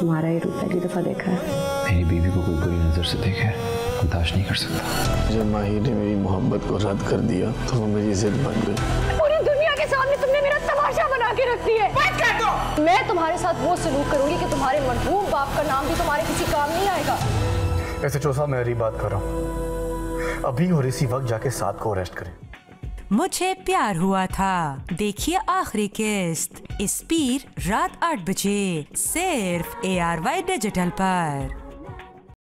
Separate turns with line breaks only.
तुम्हारा ही रूप पहली दफ़ा देखा है।
मेरी बीवी को कोई बुरी नज़र से देखे बर्दाश्त नहीं कर सकता।
जब माही ने मेरी मोहब्बत को रद्द कर दिया तो वो मेरी जिद बन गई।
पूरी दुनिया के सामने तुमने मेरा तमाशा बना के रख दिया बंद कर दो! मैं तुम्हारे साथ वो सलूक करूँगी कि तुम्हारे मरहूम बाप का नाम भी तुम्हारे किसी काम नहीं आएगा।
ऐसे चौसा मैं हरी बात कर रहा हूँ। अभी और इसी वक्त जाके साथ को अरेस्ट करें।
मुझे प्यार हुआ था। देखिए आखिरी किस्त। इस पीर रात आठ बजे। सिर्फ़ ए आर वाई डिजिटल पर।